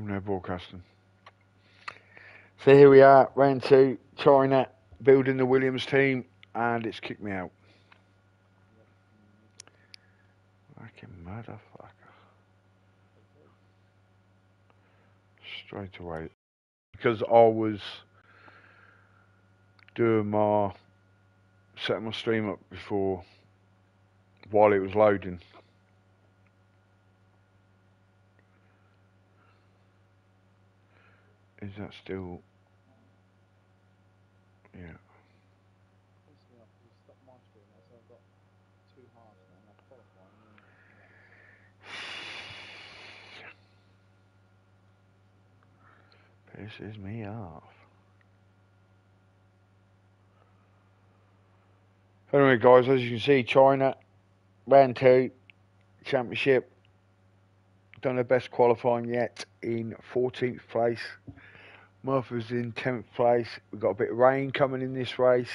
I'm now broadcasting. So here we are, round two, China, building the Williams team, and it's kicked me out. Fucking motherfucker. Straight away. Because I was doing my, setting my stream up before, while it was loading. Is that still? Yeah. Pisses me off. Anyway, guys, as you can see, China, round two, championship, done their best qualifying yet in 14th place. Murphy's in 10th place. We've got a bit of rain coming in this race.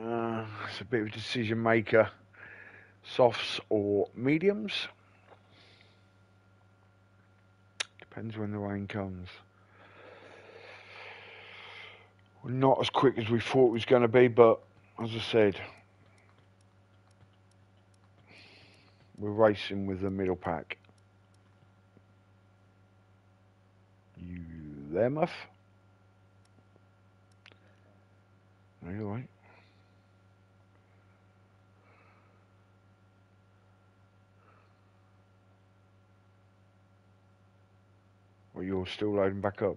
Uh, it's a bit of a decision maker. Softs or mediums. Depends when the rain comes. We're not as quick as we thought it was going to be, but as I said, we're racing with the middle pack. You there, Muff? Are you alright? Or you're still loading back up?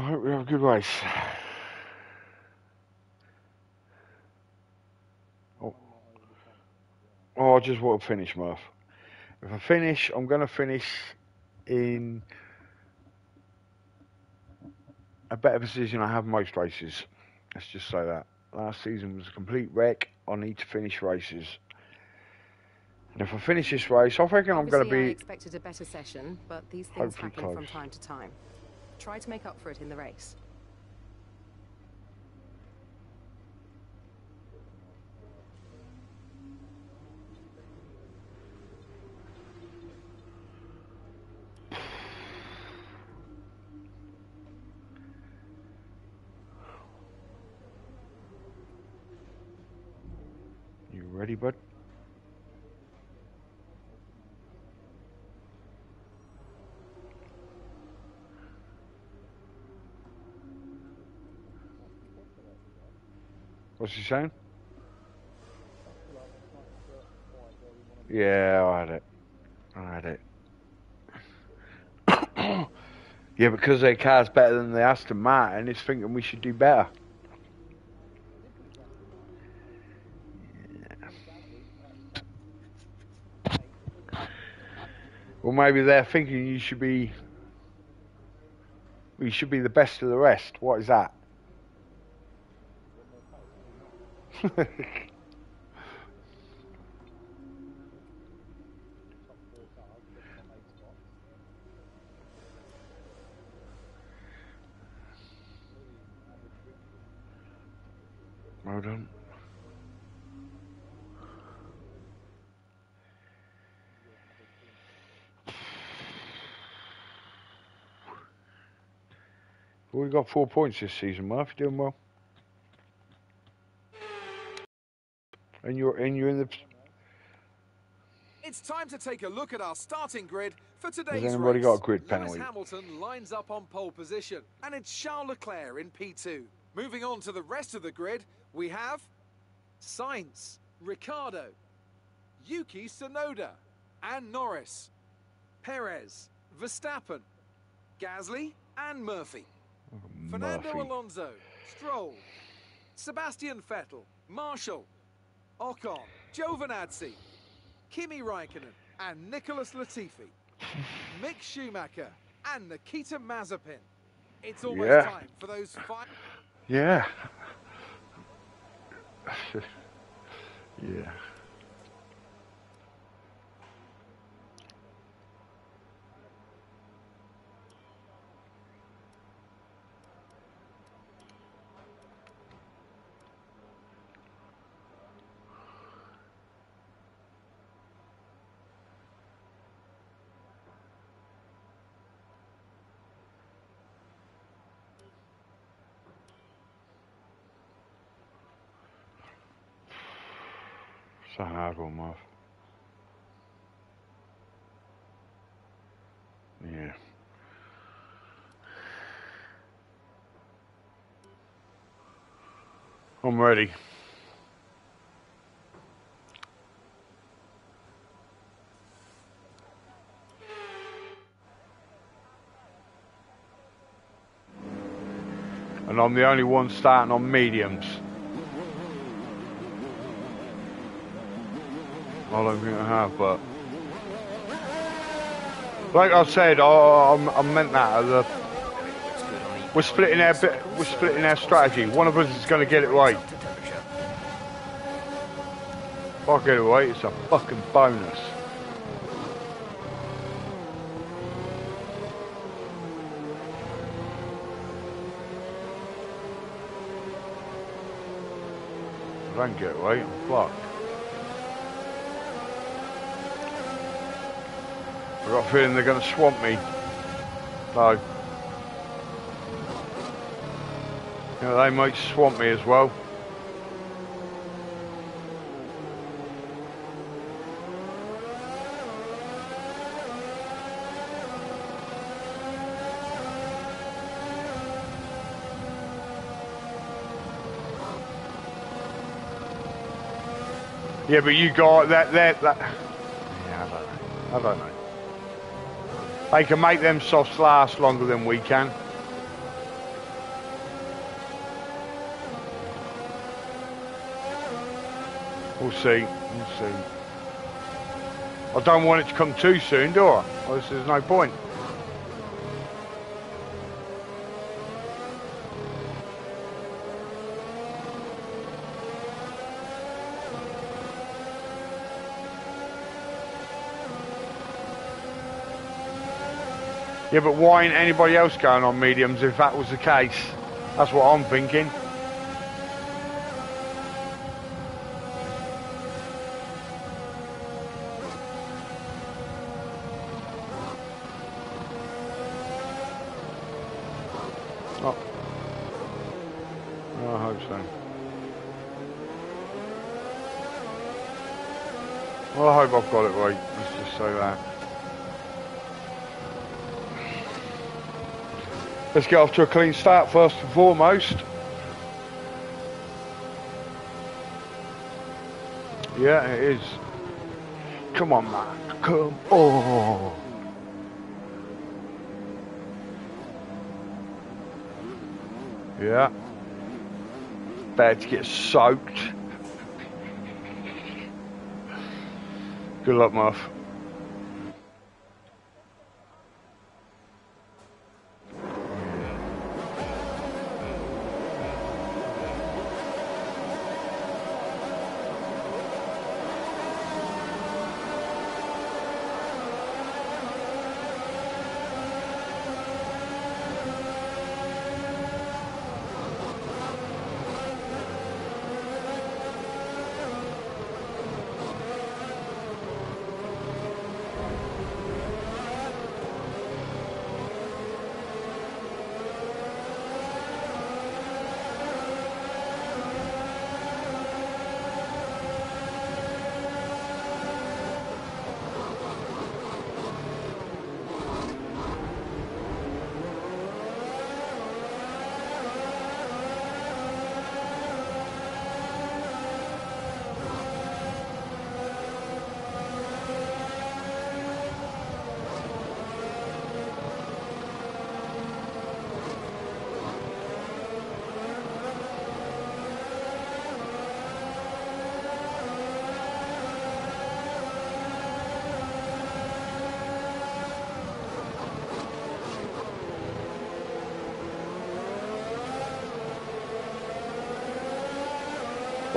I hope we have a good race. Oh, oh I just want to finish, Murph. If I finish, I'm going to finish in a better position I have most races. Let's just say that. Last season was a complete wreck. I need to finish races. And if I finish this race, I reckon I'm going to Obviously, I be expected a better session, but these things happen from time to time. Try to make up for it in the race. You ready, bud? What's he saying? Yeah, I had it. I had it. yeah, because their car's better than the Aston Martin, it's thinking we should do better. Well, maybe they're thinking you should be. You should be the best of the rest. What is that? Well done. Well, we got four points this season, Murph. You're doing well. And you're and you're in the. It's time to take a look at our starting grid for today's anybody race. got a grid Lewis? Hamilton lines up on pole position, and it's Charles Leclerc in P2. Moving on to the rest of the grid, we have Sainz, Ricciardo, Yuki Tsunoda, and Norris, Perez, Verstappen, Gasly, and Murphy. Oh, Fernando Alonso, Stroll, Sebastian Vettel, Marshall, Ocon, Giovinazzi, Kimi Raikkonen, and Nicholas Latifi, Mick Schumacher, and Nikita Mazepin. It's almost Yeah. time for those five. Yeah. yeah. It's a hard one, Marv. Yeah. I'm ready. And I'm the only one starting on mediums. I don't think I have, but like I said, I, I, I meant that. the we're splitting our bit. We're splitting our strategy. One of us is going to get it right. If I get it right, it's a fucking bonus. If I don't get it right, I'm fucked. I've got a feeling they're going to swamp me. So, you know, they might swamp me as well. Yeah, but you got that, that, that. Yeah, I don't know. I don't know. They can make them softs last longer than we can. We'll see. We'll see. I don't want it to come too soon, do I? Well, there's no point. Yeah, but why ain't anybody else going on mediums if that was the case? That's what I'm thinking. Oh. Oh, I've got it right. Let's just say that. Let's get off to a clean start first and foremost. Yeah, it is. Come on, man. Come on. Yeah. Bad to get soaked. Good luck, Muff.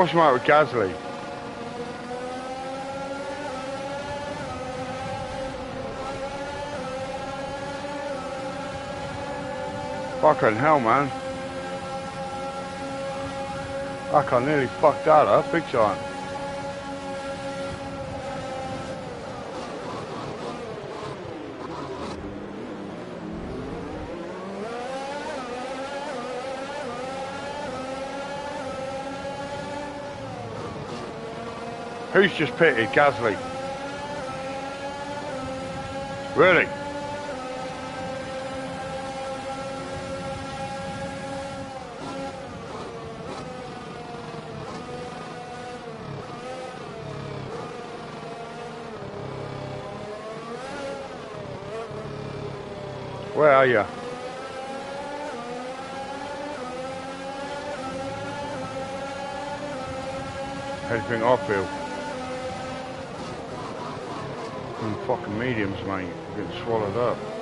What's the matter with Gasly? Fucking hell, man. I nearly fucked that up big time. Who's just pitted? Gasly. Really? Where are you? Anything I feel. Some fucking mediums, mate. Getting swallowed up.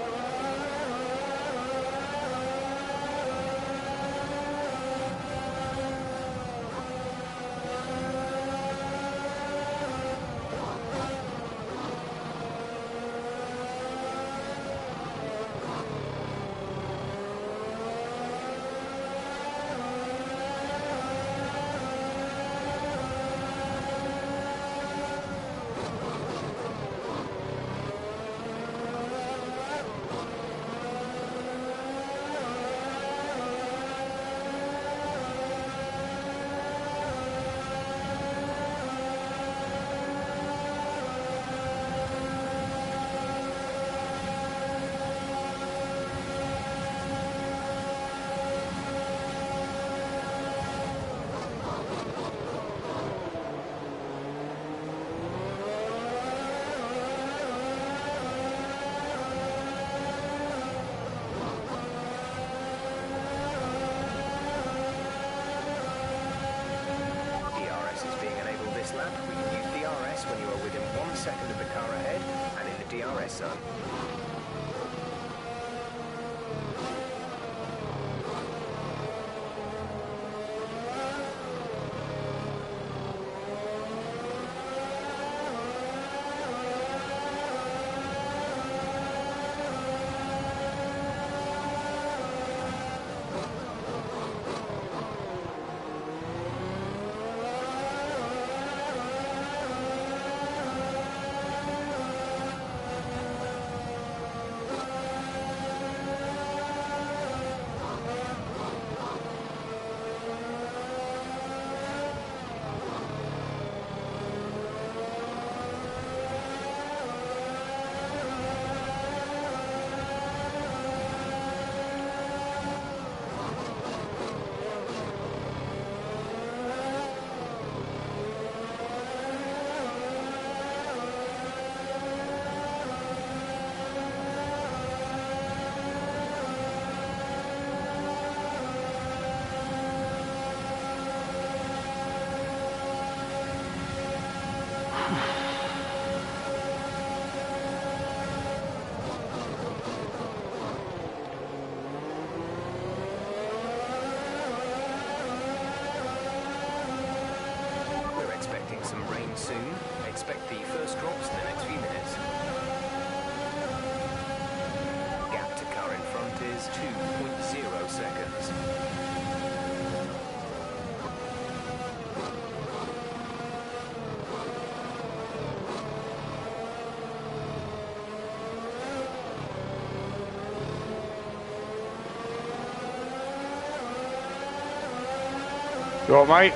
Right, mate?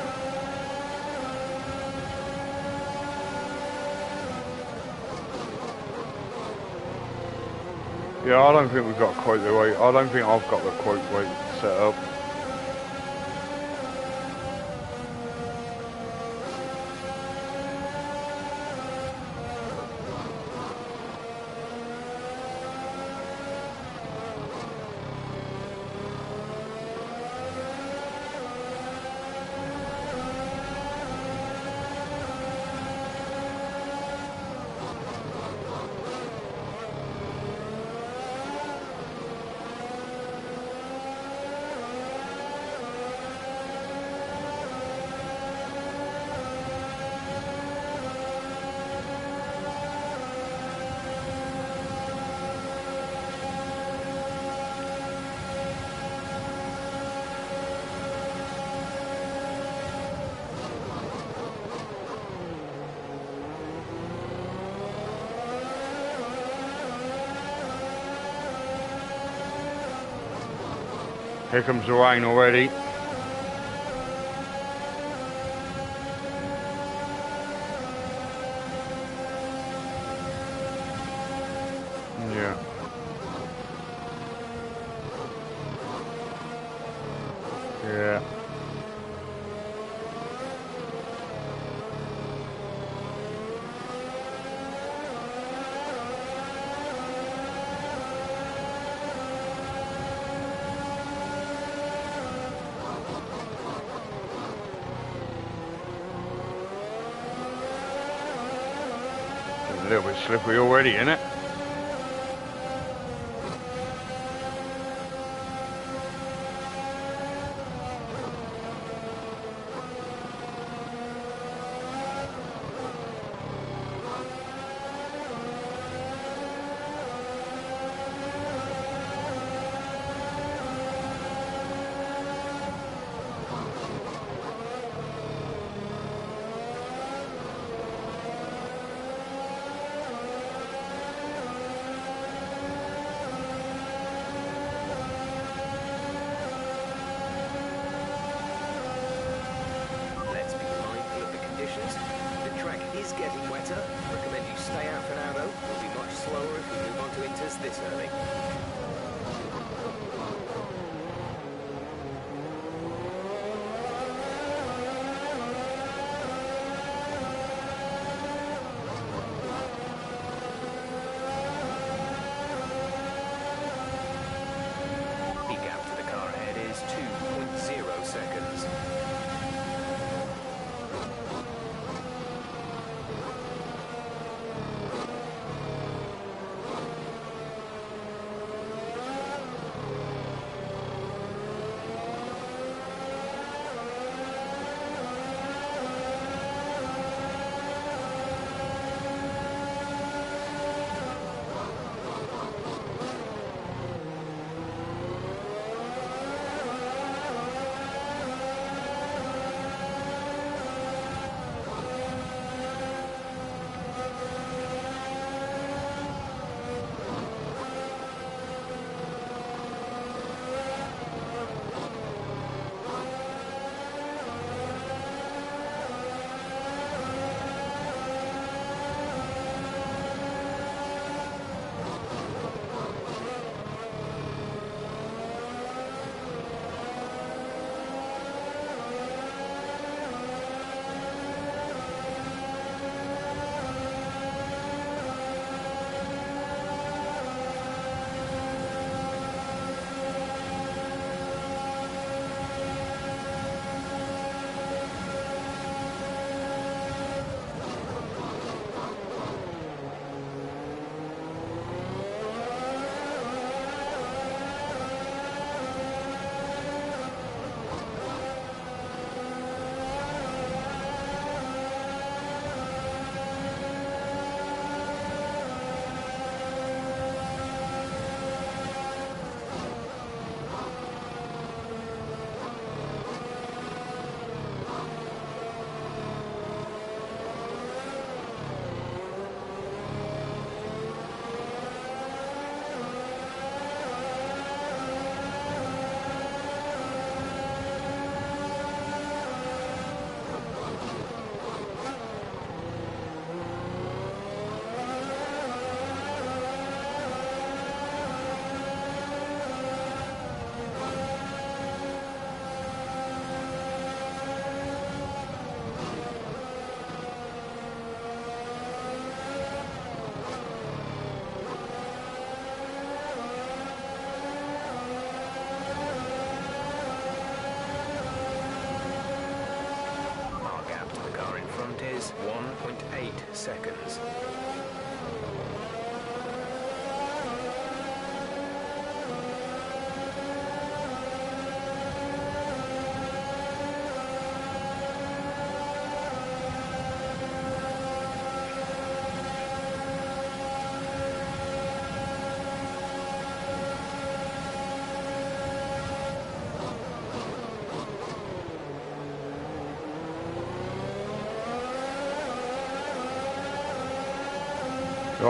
Yeah, I don't think we've got quite the way. I don't think I've got the quite way set up. Here comes the rain already. Yeah. Yeah. Little bit slippery already, isn't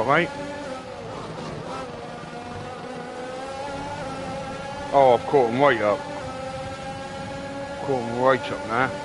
right? Oh, I've caught him right up. Caught him right up now.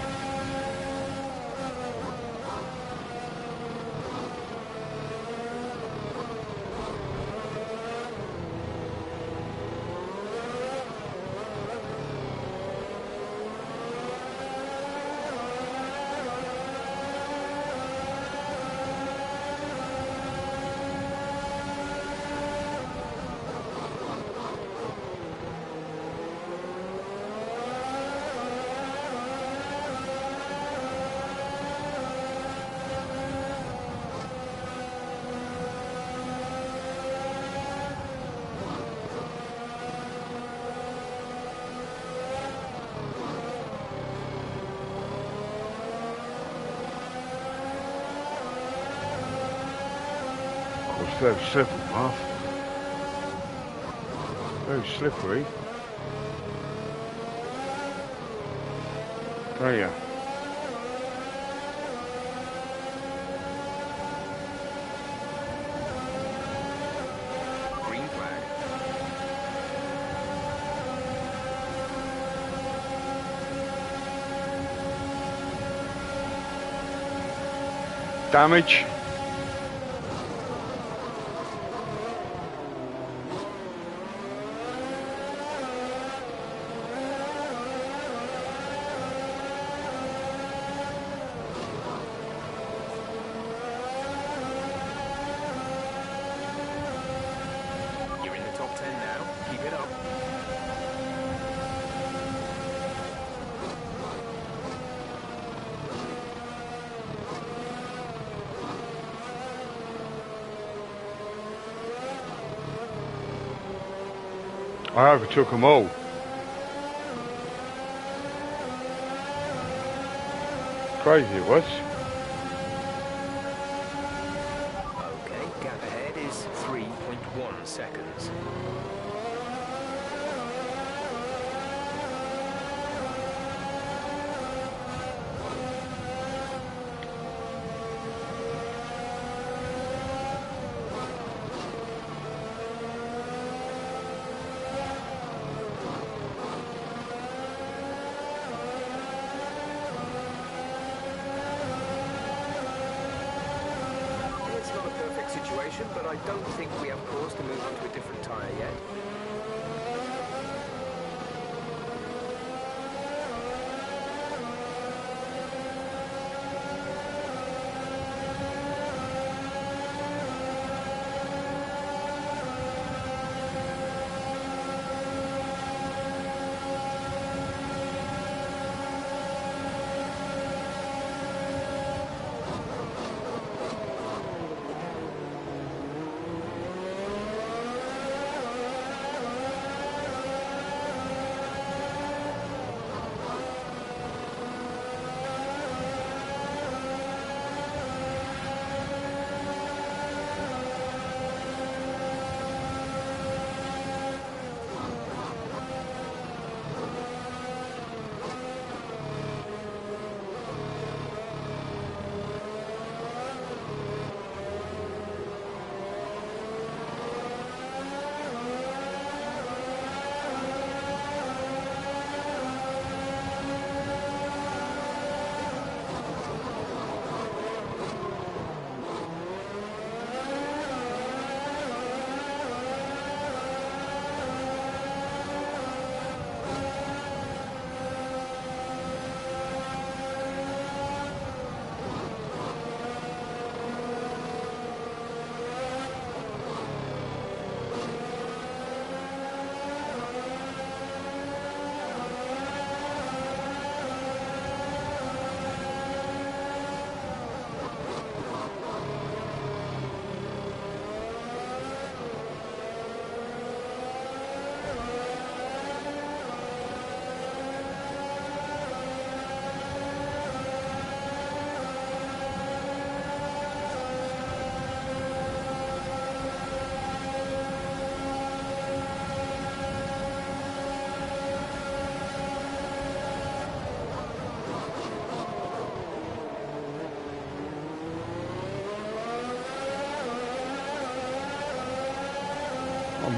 slippery. Oh, Tell you. damage I overtook them all. Crazy what?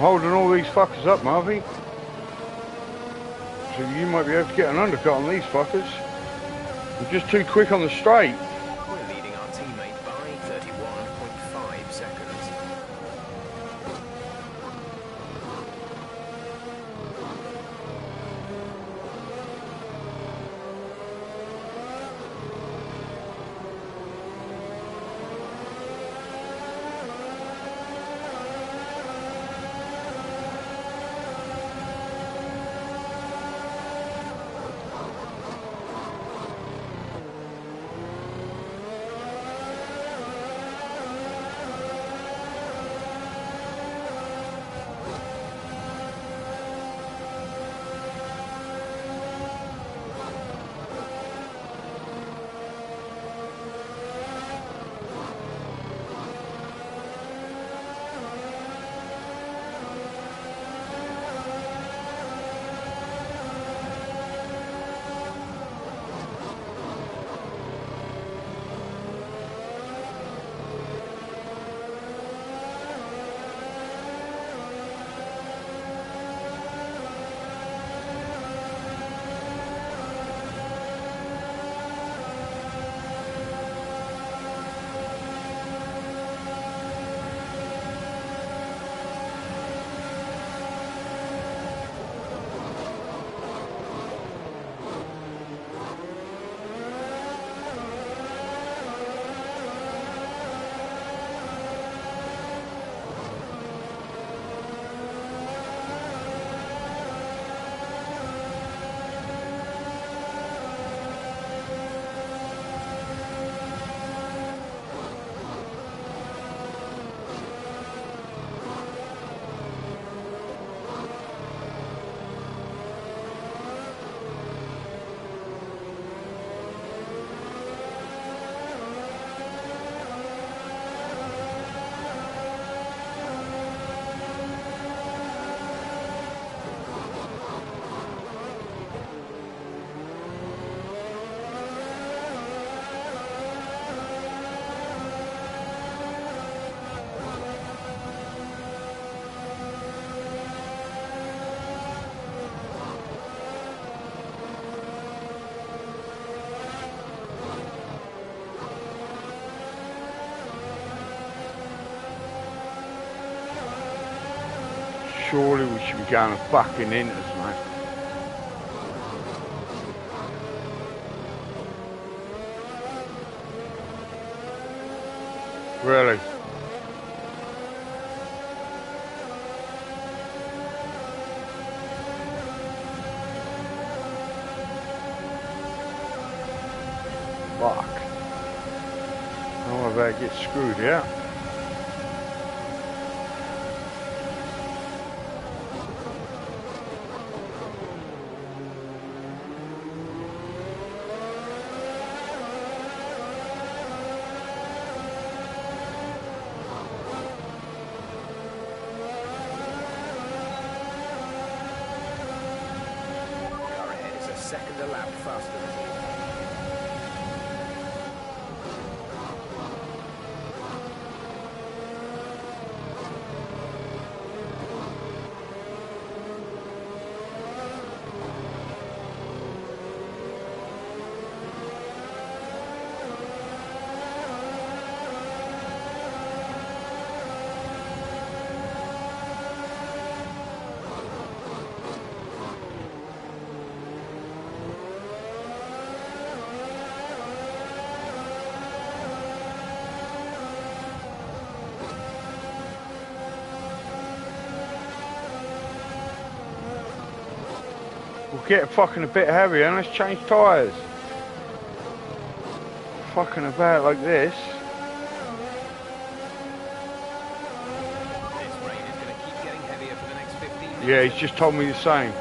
Holding all these fuckers up, Marvy. So you might be able to get an undercut on these fuckers. I'm just too quick on the straight. We going fucking inters, mate. Really? Fuck. I better get screwed, yeah? We'll get fucking a bit heavier and let's change tyres. Fucking about like this. This rain is going to keep getting heavier for the next 15 minutes. Yeah, he's just told me the same.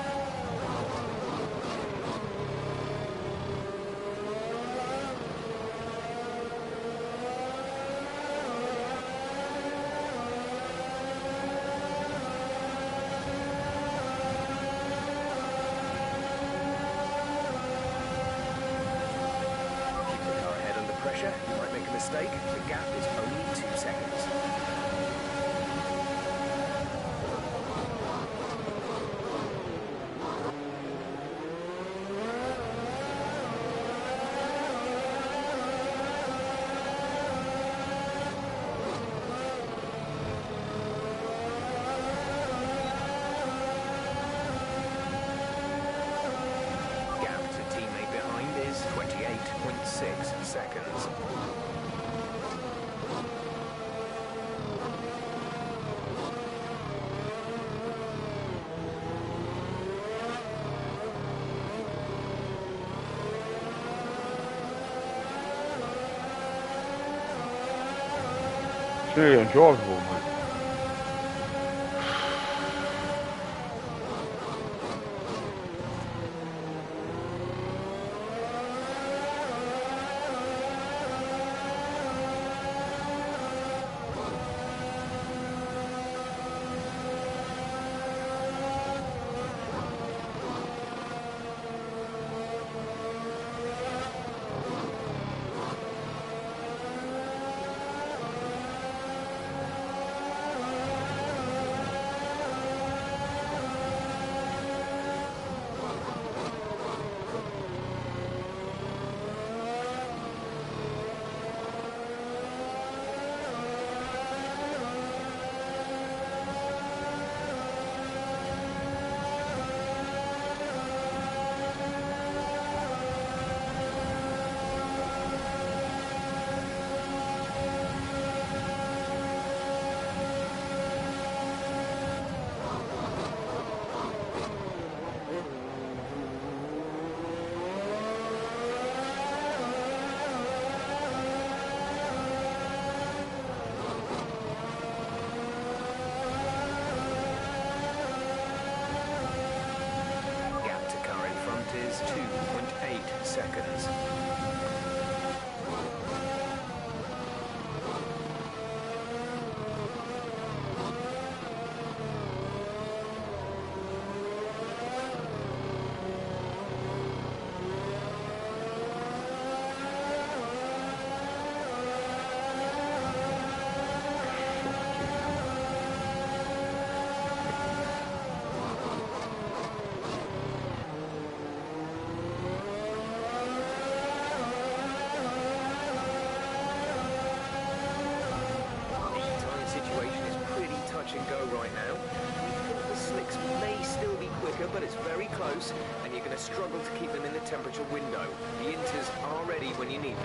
It's when you need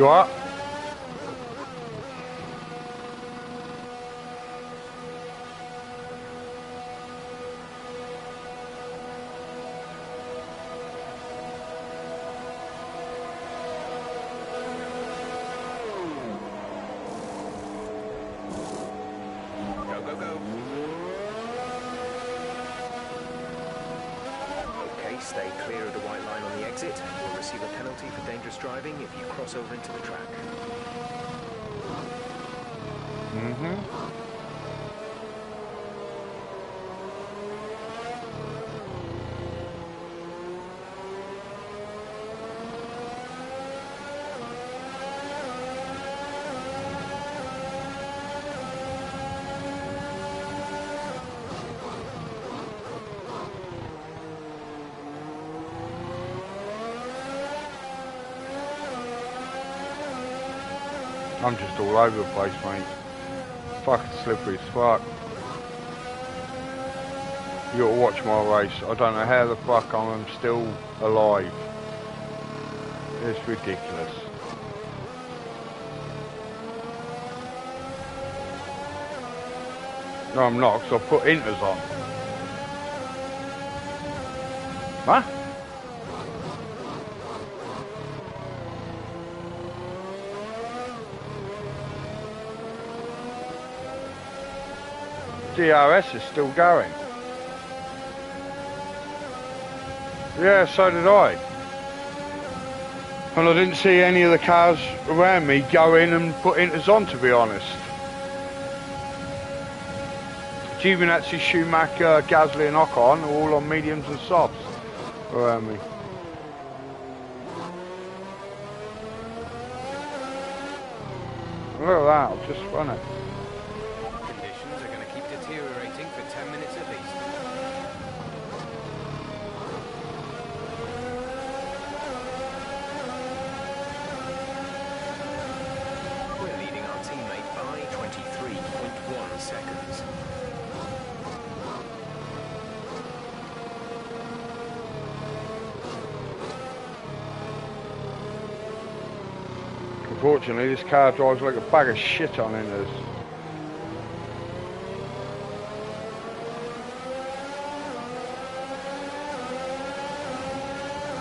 You alright? I'm just all over the place, mate. Fucking slippery as fuck. You gotta watch my race. I don't know how the fuck I'm still alive. It's ridiculous. No, I'm not, because I put inters on. DRS is still going. Yeah, so did I. And I didn't see any of the cars around me go in and put inters on, to be honest. Giovinazzi, Schumacher, Gasly and Ocon all on mediums and softs around me. Look at that, I've just run it. This car drives like a bag of shit on inters.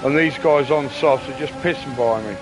And these guys on softs are just pissing by me.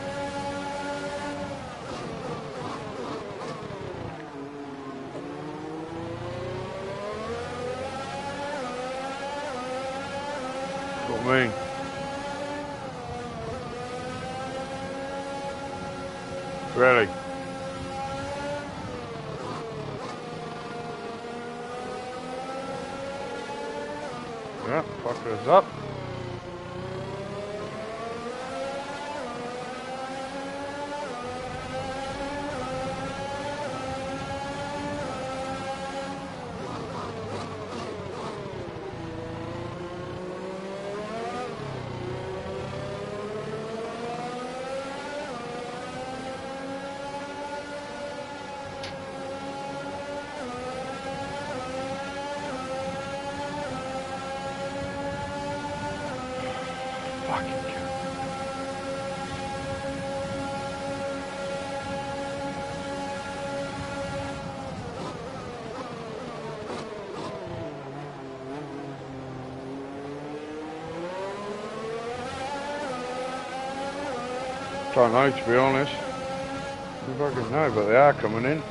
Don't know, to be honest. I fucking know, but they are coming in.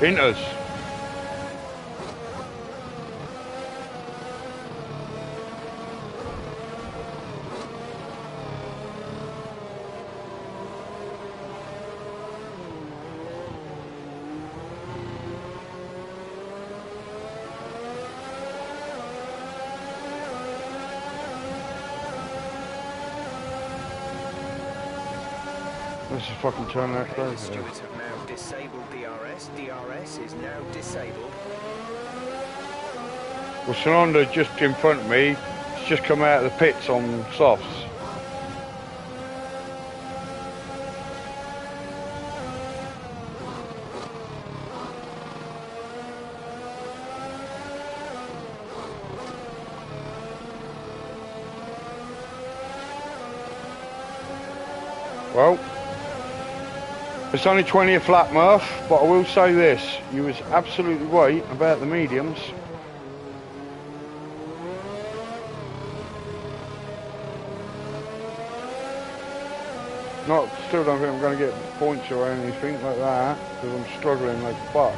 Inters. Fucking turn that crazy. stewards have now disabled DRS. DRS is now disabled. Well, Tsunoda just in front of me, it's just come out of the pits on softs. Well, it's only 20 a flat, Murph, but I will say this. You was absolutely right about the mediums. Not, still don't think I'm going to get points or anything like that, because I'm struggling like fuck.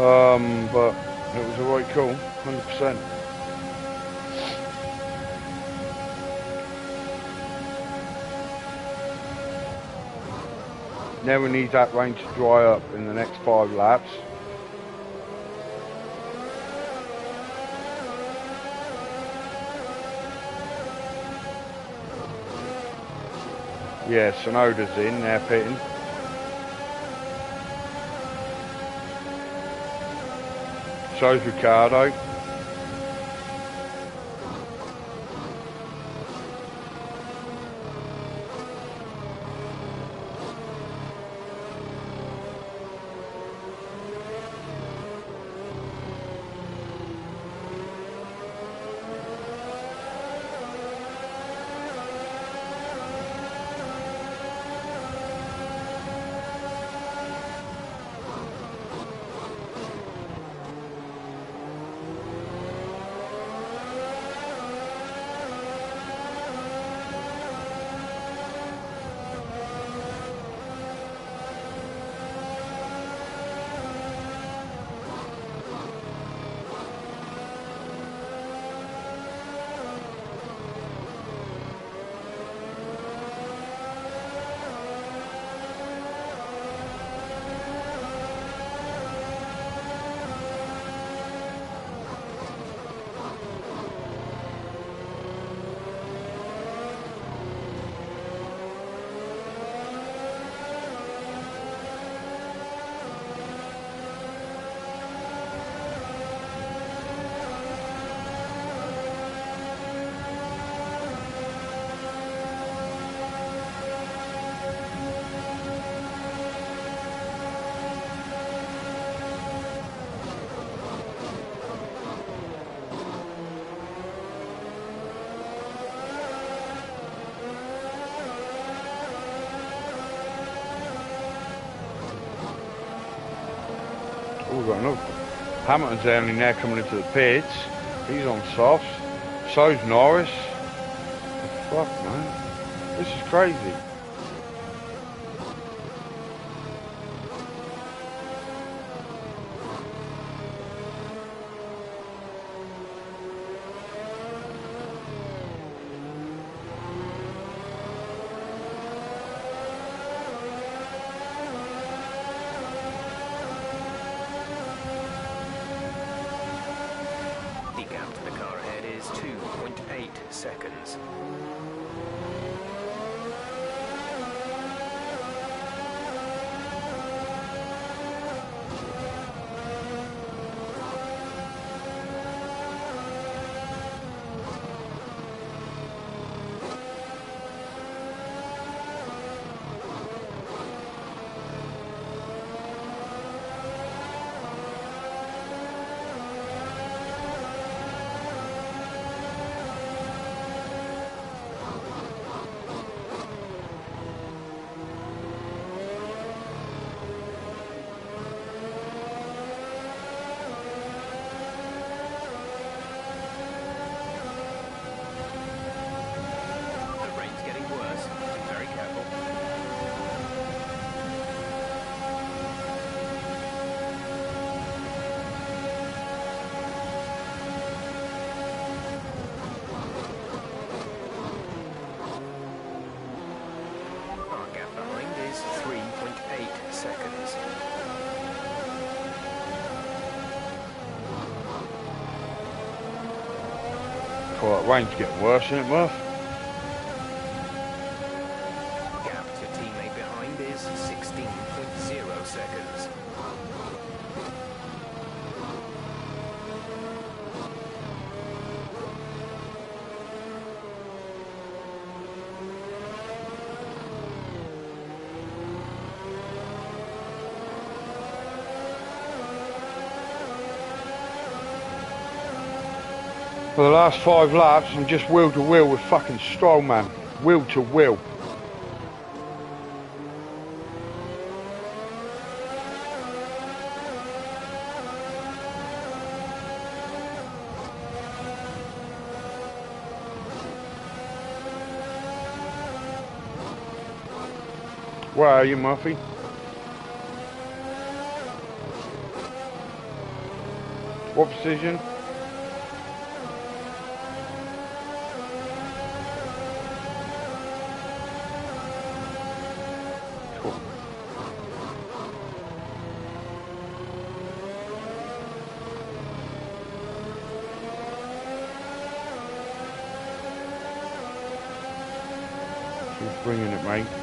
Um, but it was a right call, 100%. Now we need that rain to dry up in the next five laps. Yeah, Tsunoda's in, they're pitting. So's Ricciardo. Hamilton's only now coming into the pits. He's on softs. So's Norris. Fuck, man. This is crazy. That rain's getting worse, isn't it, Murph? last five laps, I'm just wheel to wheel with fucking Stroll, man. Wheel to wheel. Where are you, Murphy? What position? Bringing it, mate.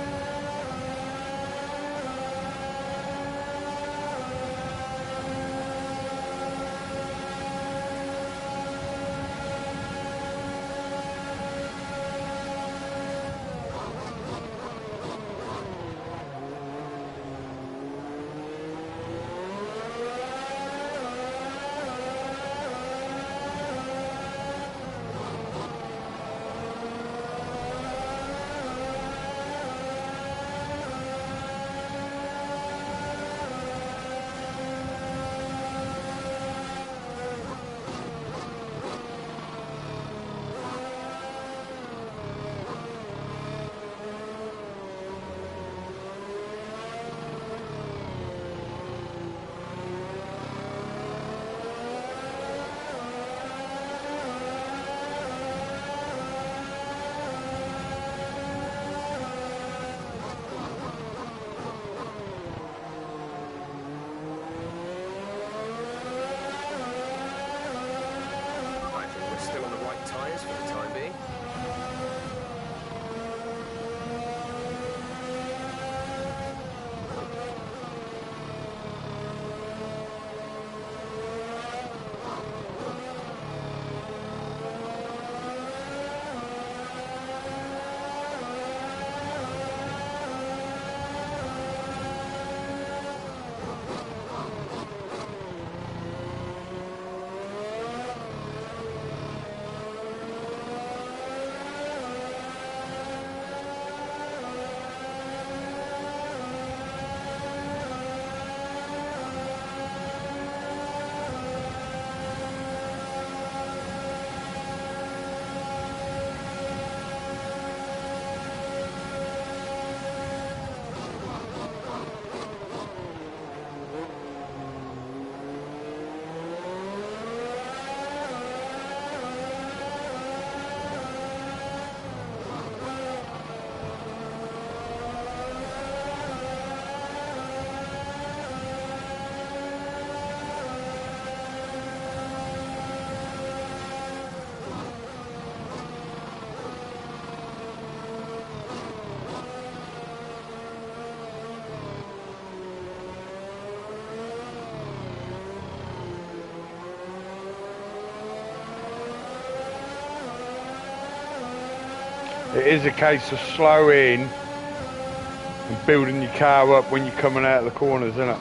It is a case of slowing and building your car up when you're coming out of the corners, isn't it?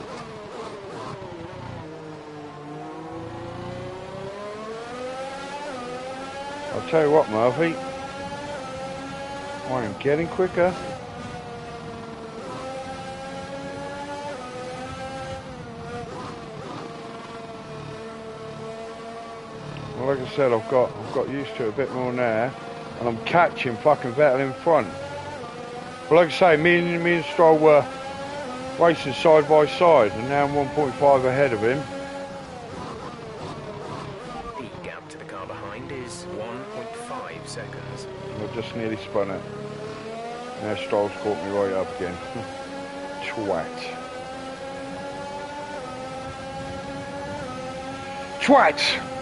I'll tell you what, Murphy. I am getting quicker. Like I said, I've got I've got used to it a bit more now, and I'm catching fucking Vettel in front. But like I say, me and me and Stroll were racing side by side, and now I'm 1.5 ahead of him. The gap to the car behind is 1.5 seconds. I've just nearly spun it. Now Stroll's caught me right up again. Twat. Twat!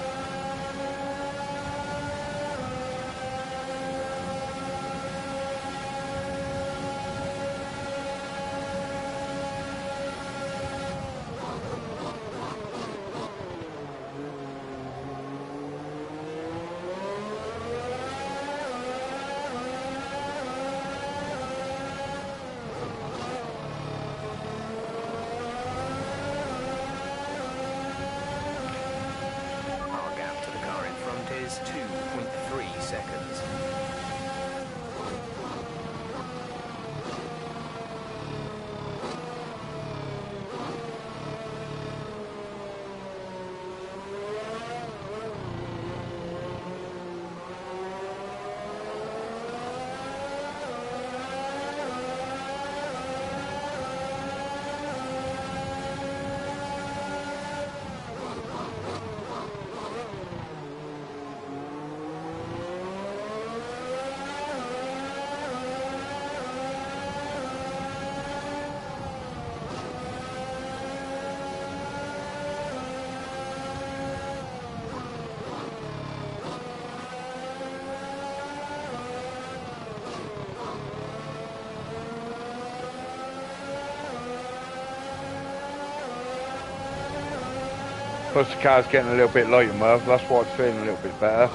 Plus the car's getting a little bit lighter, Merv. That's why it's feeling a little bit better.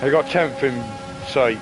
They got 10th in sight.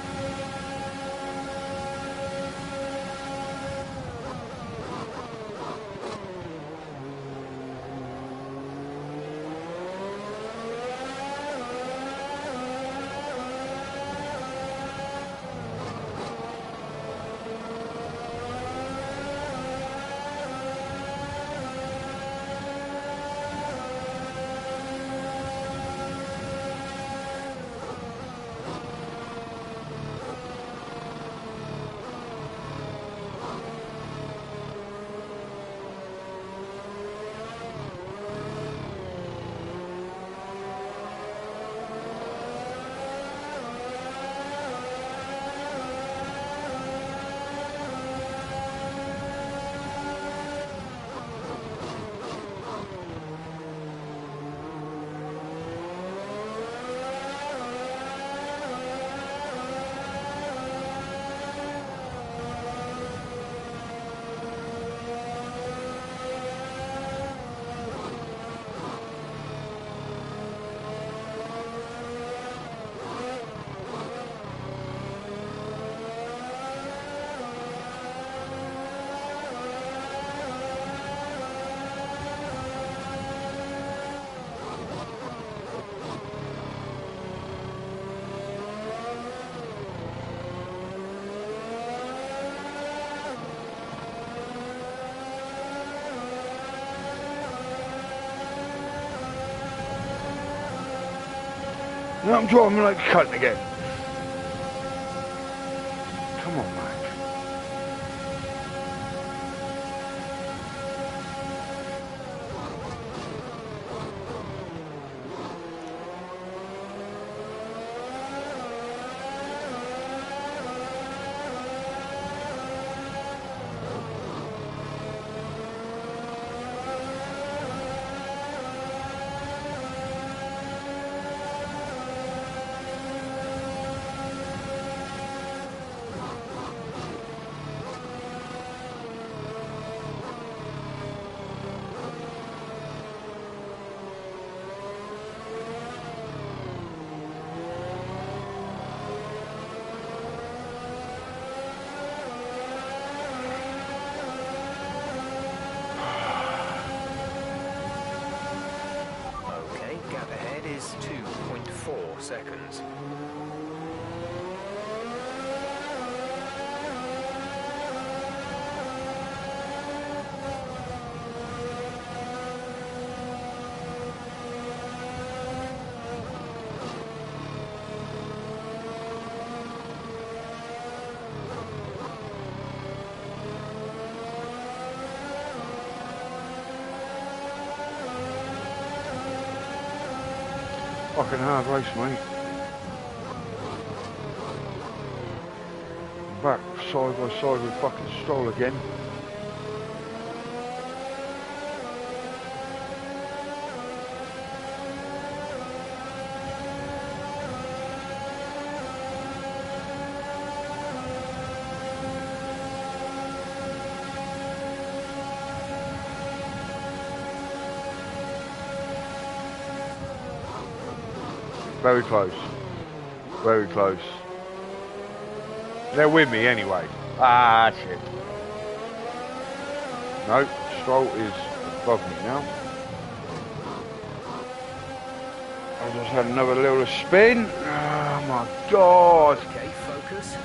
I'm driving like a again. Fucking hard race, mate. Back side by side with fucking Stroll again. Very close. Very close. They're with me anyway. Ah, shit. No, Stroll is above me now. I just had another little spin. Oh my god. Okay, focus.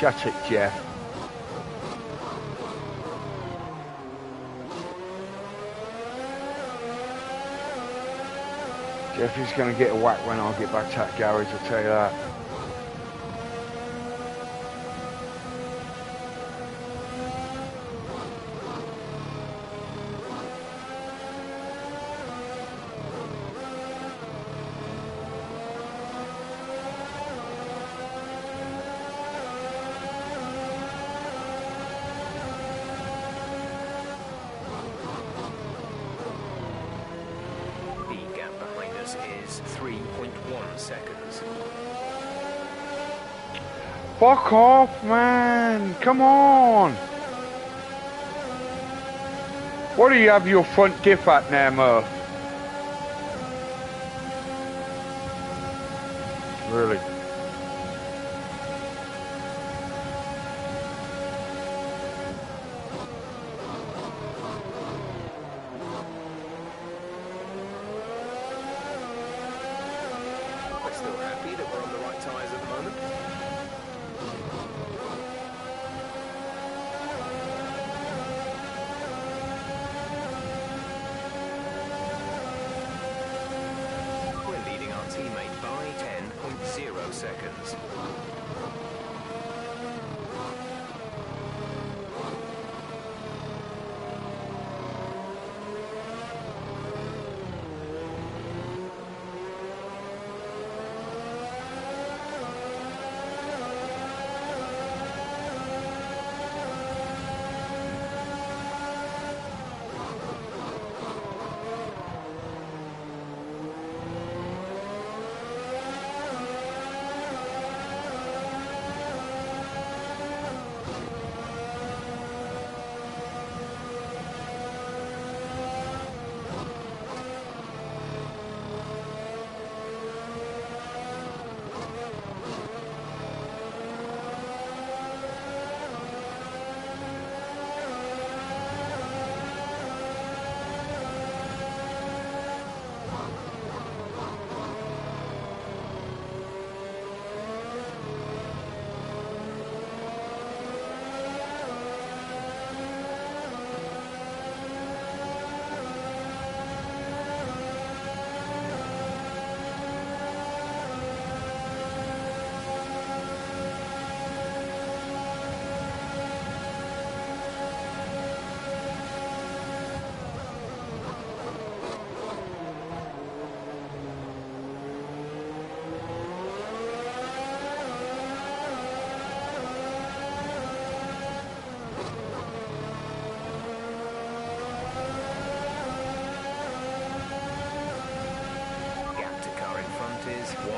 Shut it, Jeff. Jeff is going to get a whack when I get back to that garage, I'll tell you that. Off, man! Come on! What do you have your front diff at now, Murph?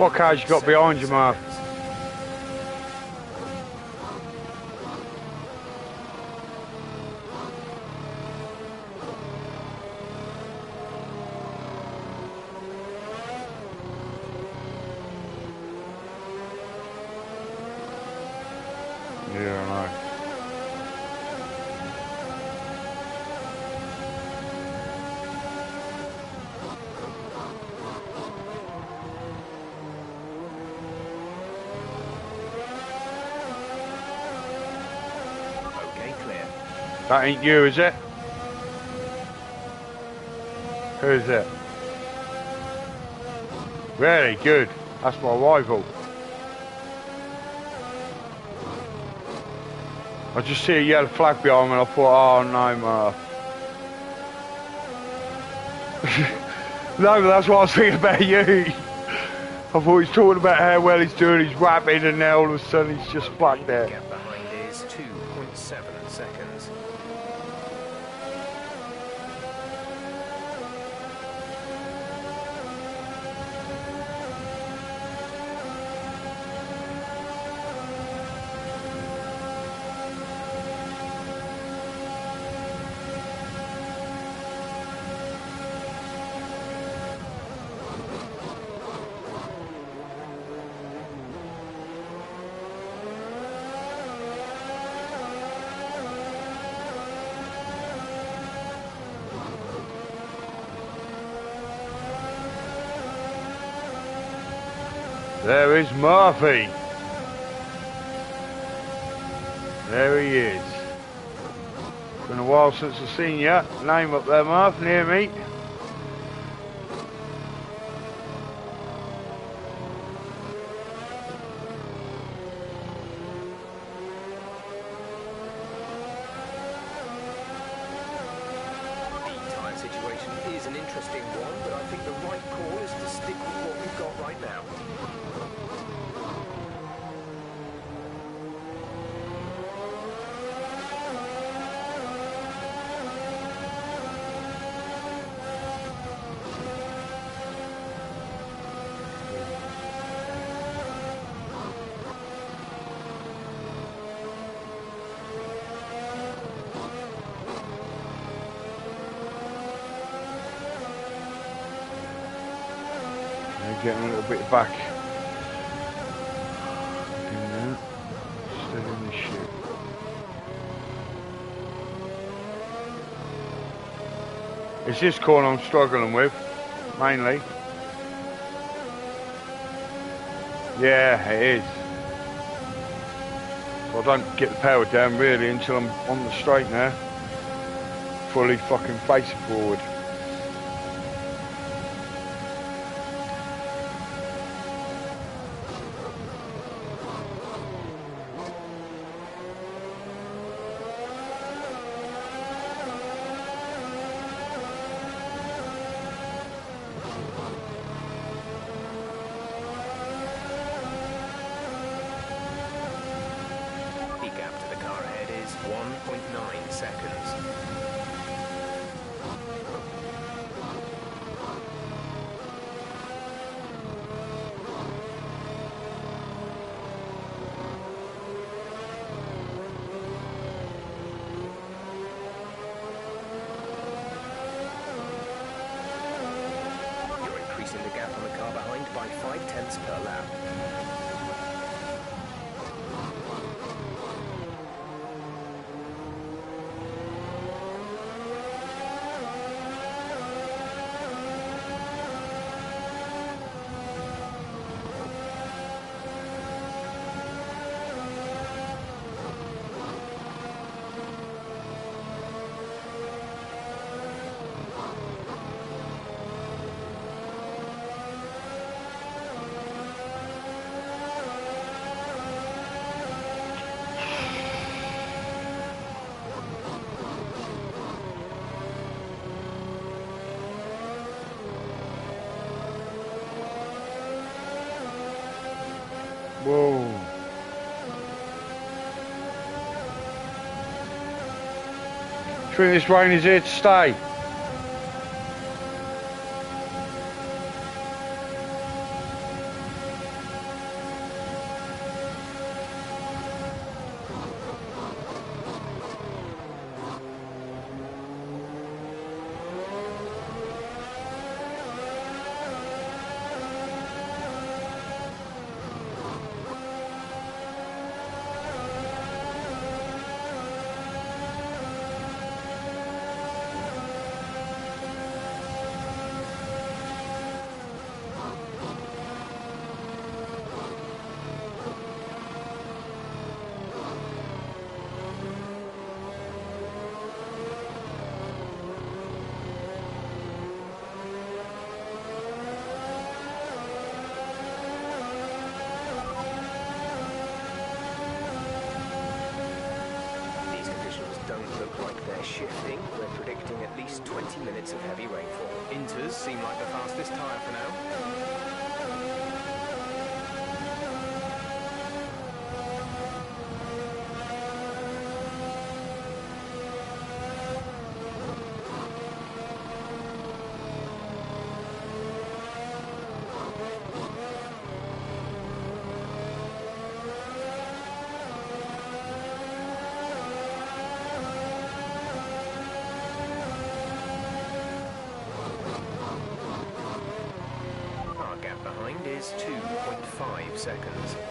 What cars you got behind you, Mark? That ain't you, is it? Who is it? Very good. That's my rival. I just see a yellow flag behind me and I thought, oh no, Murph. no, that's what I was thinking about you. I thought he's talking about how well he's doing, he's rapping, and now all of a sudden he's just The there. There he is. Been a while since I've seen you. Name up there, Murph, near me. This corner I'm struggling with, mainly. Yeah, it is. So I don't get the power down really until I'm on the straight now. Fully fucking facing forward. Seconds. This rain is here to stay? Is 2.5 seconds.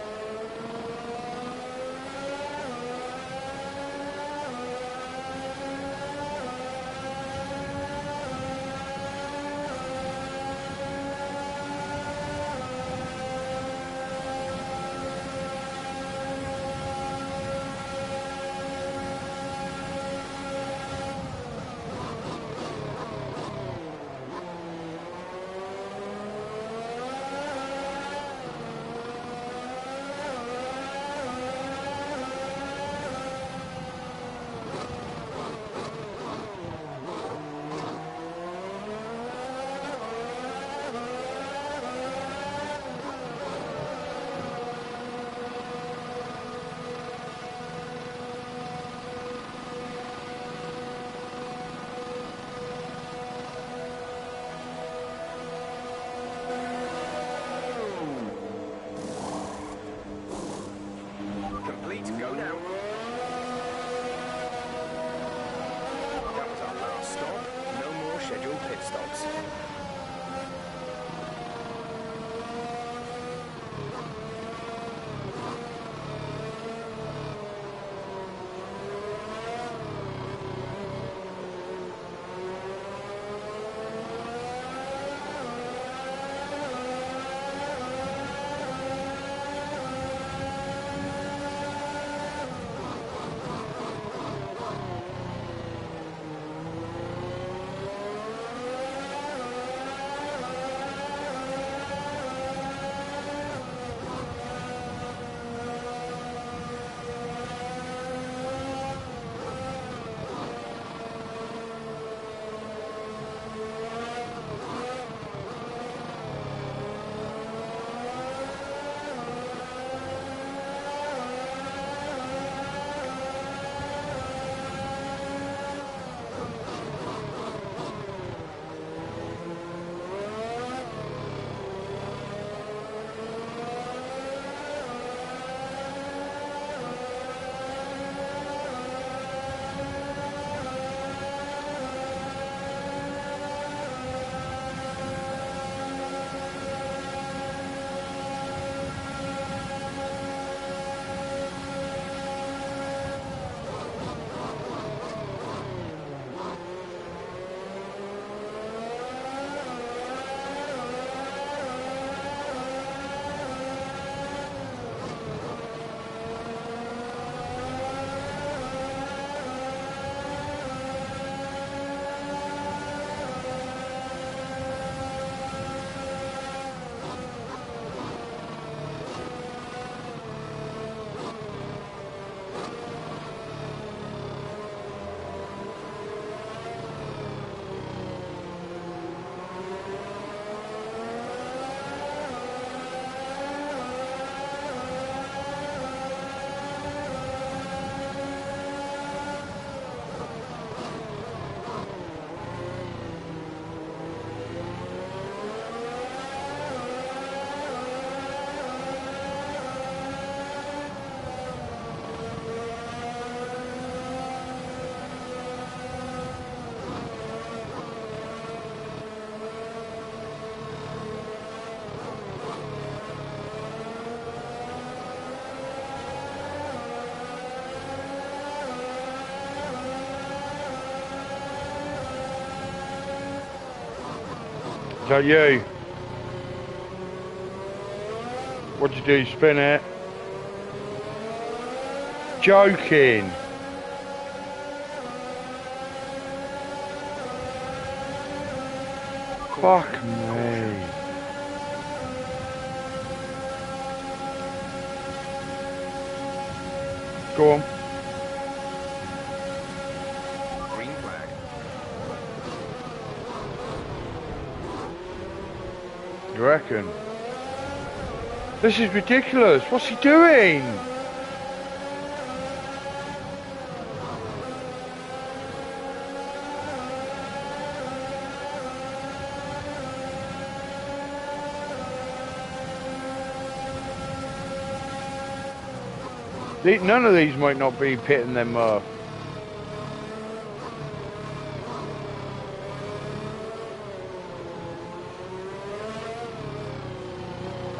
That you? What'd you do, spin it? Joking. Fuck me. Go on. Green flag. You reckon? This is ridiculous. What's he doing? None of these might not be pitting them Murph.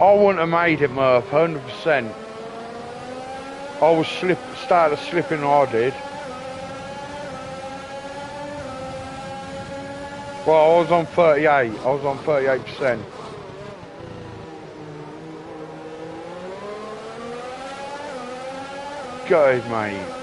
I wouldn't have made it, Murph, 100%. I was slip, started slipping I did. Well, I was on 38. I was on 38%. Good, mate.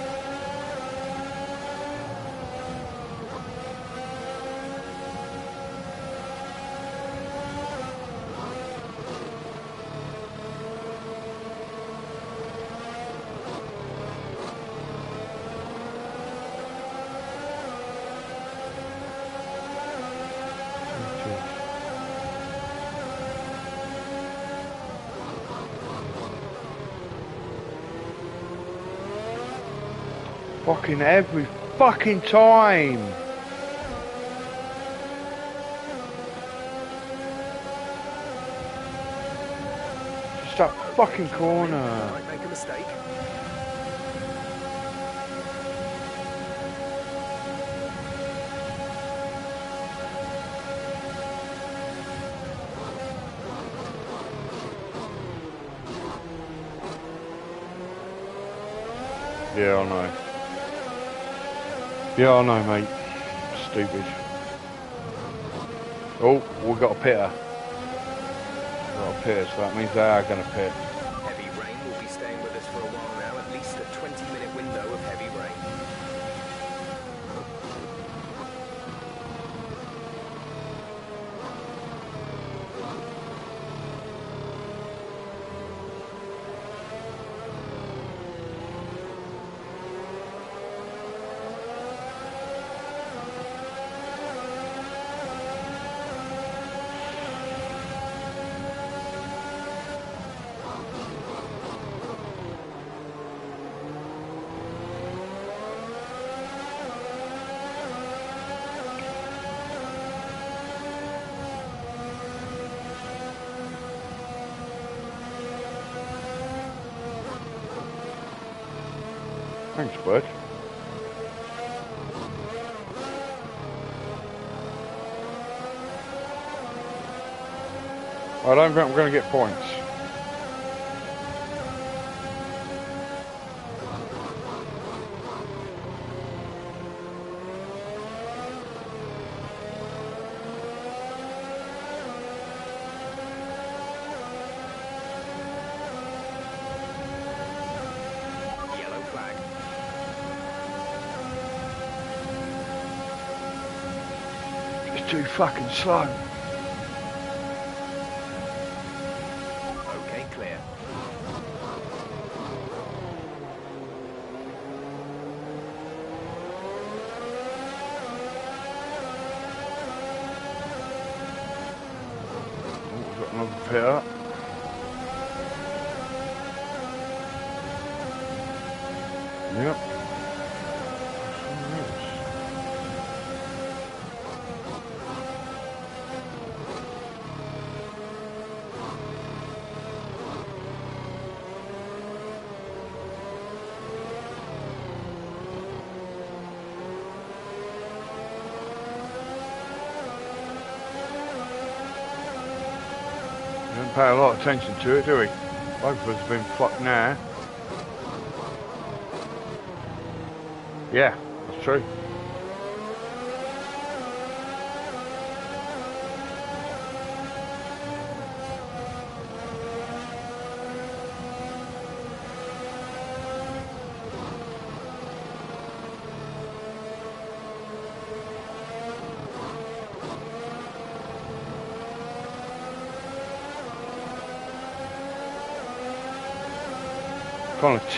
Every fucking time. Just that fucking corner. Might make a mistake. Yeah, I know. Yeah, I know, mate. Stupid. Oh, we've got a pitter. Got a pitter, so that means they are going to pit. Going to get points. Yellow flag. It's too fucking slow. To it, do we? Both of us have been fucked now. Yeah, that's true.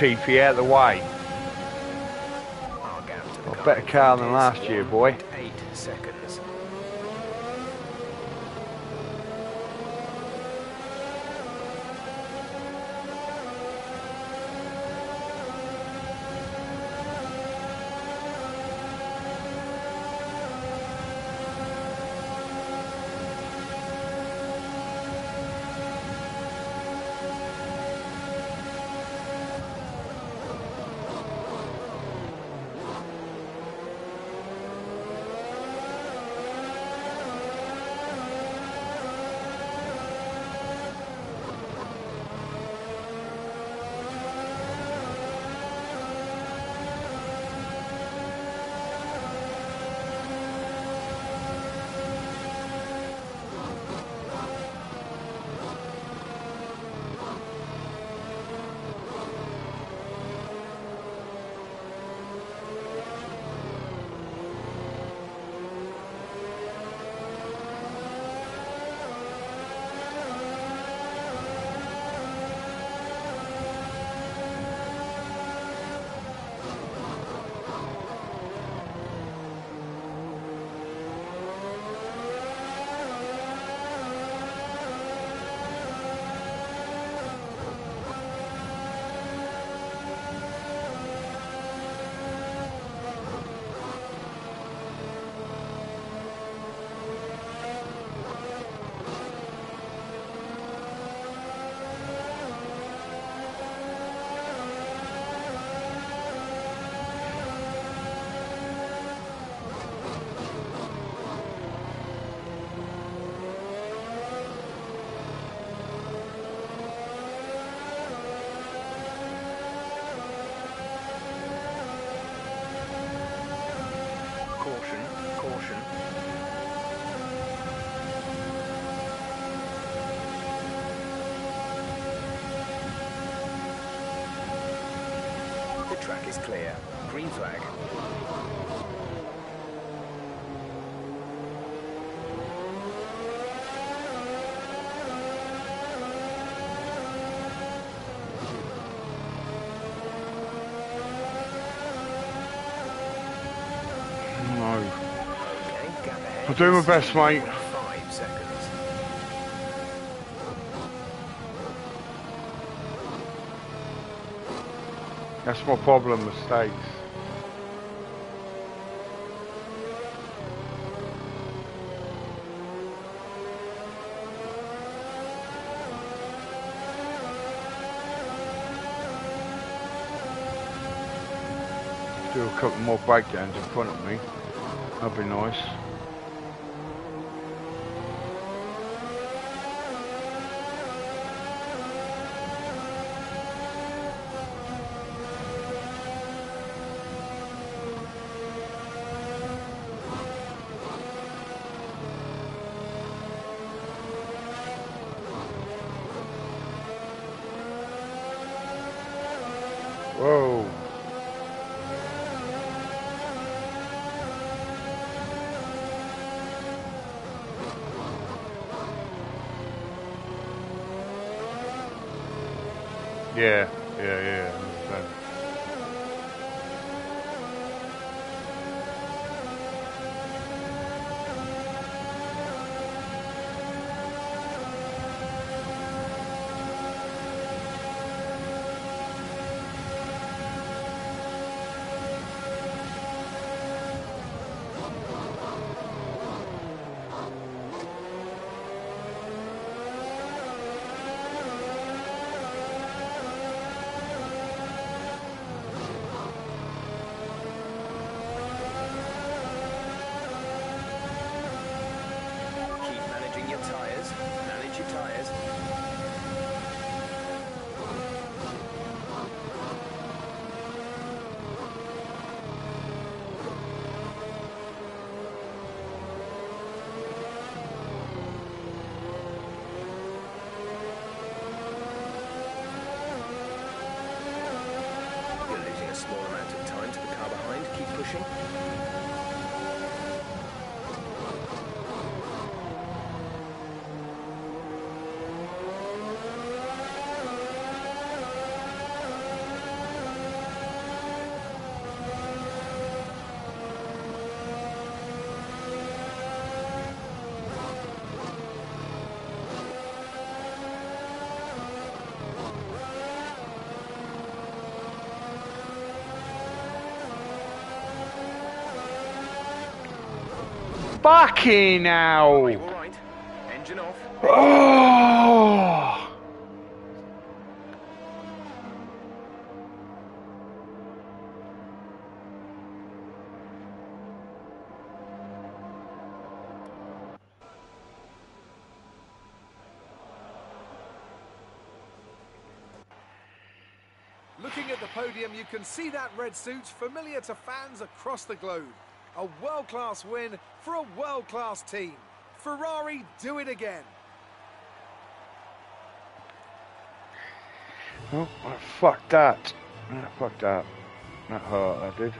Of out of the way. Our gap to the Got a better car than last year, boy. Is clear. Green flag. No. Okay. I'll do my best, mate. That's my problem, mistakes. Do a couple more breakdowns in front of me. That'd be nice. Whoa. Yeah, Fucking alright? Engine off. Looking at the podium, you can see that red suit familiar to fans across the globe. A world-class win for a world-class team. Ferrari do it again. Oh, I fucked that. I fucked that. That hurt, I did.